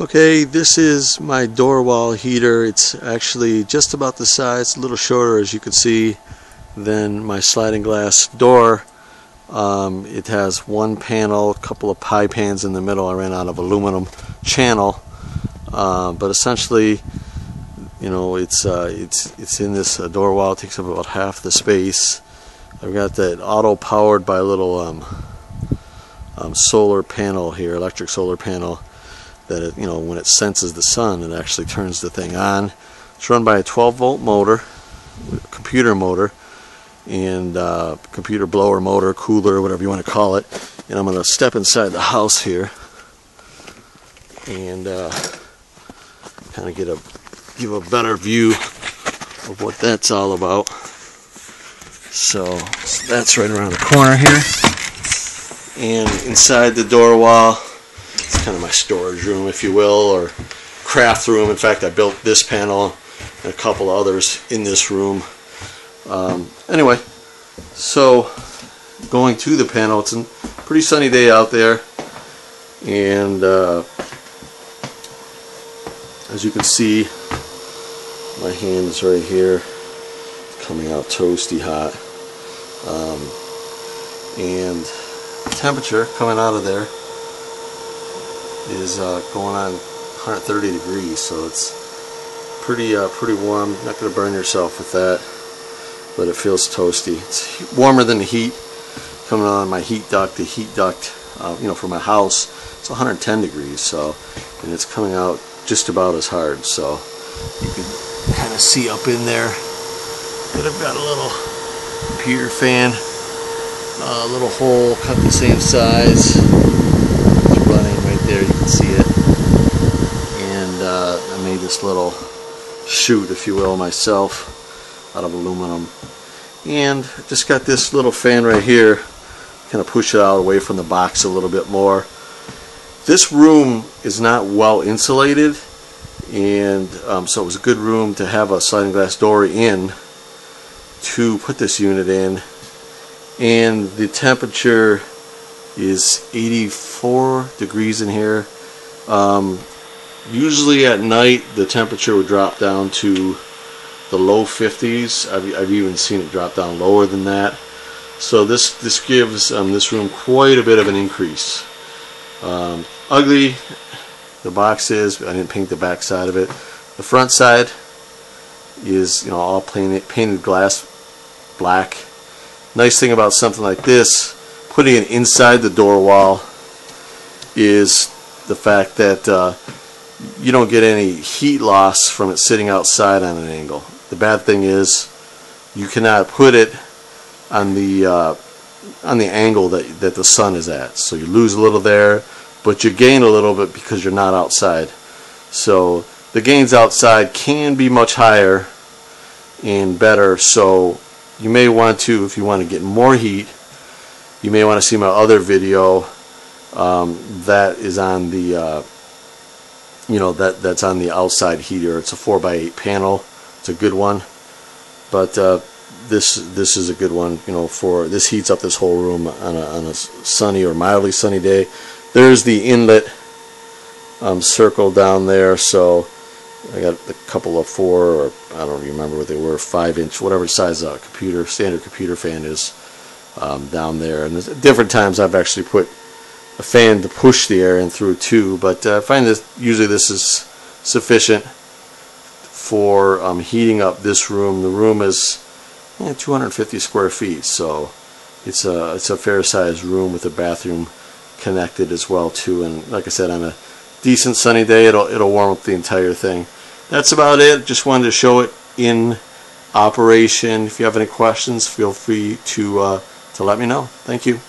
Okay, this is my door wall heater. It's actually just about the size, a little shorter as you can see than my sliding glass door. Um, it has one panel, a couple of pie pans in the middle. I ran out of aluminum channel, uh, but essentially, you know, it's uh, it's it's in this uh, door wall. It takes up about half the space. I've got that auto powered by a little um, um, solar panel here, electric solar panel that it, you know when it senses the sun it actually turns the thing on. It's run by a 12 volt motor computer motor and uh, computer blower motor cooler whatever you want to call it. And I'm going to step inside the house here and uh, kind of get a give a better view of what that's all about. So, so that's right around the corner here. And inside the door wall it's kind of my storage room, if you will, or craft room. In fact, I built this panel and a couple others in this room. Um, anyway, so going to the panel, it's a pretty sunny day out there, and uh, as you can see, my hand is right here, coming out toasty hot, um, and temperature coming out of there is uh, going on 130 degrees so it's pretty uh, pretty warm. Not going to burn yourself with that but it feels toasty. It's warmer than the heat coming on my heat duct the heat duct uh, you know for my house. It's 110 degrees so and it's coming out just about as hard so you can kind of see up in there that I've got a little computer fan a little hole cut the same size there you can see it. And uh, I made this little chute if you will myself out of aluminum. And just got this little fan right here kind of push it out away from the box a little bit more. This room is not well insulated and um, so it was a good room to have a sliding glass door in to put this unit in. And the temperature is 84 degrees in here. Um, usually at night the temperature would drop down to the low 50s. I've, I've even seen it drop down lower than that. So this this gives um, this room quite a bit of an increase. Um, ugly the box is. I didn't paint the back side of it. The front side is you know all painted painted glass black. Nice thing about something like this putting it inside the door wall is the fact that uh, you don't get any heat loss from it sitting outside on an angle. The bad thing is you cannot put it on the uh, on the angle that, that the sun is at. So you lose a little there, but you gain a little bit because you're not outside. So the gains outside can be much higher and better. So you may want to, if you want to get more heat, you may want to see my other video um, that is on the uh, you know that that's on the outside heater. It's a 4x8 panel. It's a good one. But uh, this this is a good one you know for this heats up this whole room on a, on a sunny or mildly sunny day. There's the inlet um, circle down there. So I got a couple of four or I don't remember what they were five inch whatever size a computer standard computer fan is um, down there. And different times I've actually put a fan to push the air in through too, but uh, I find that usually this is sufficient for um, heating up this room. The room is 250 square feet, so it's a it's a fair sized room with a bathroom connected as well too. And like I said, on a decent sunny day, it'll it'll warm up the entire thing. That's about it. Just wanted to show it in operation. If you have any questions, feel free to uh, to let me know. Thank you.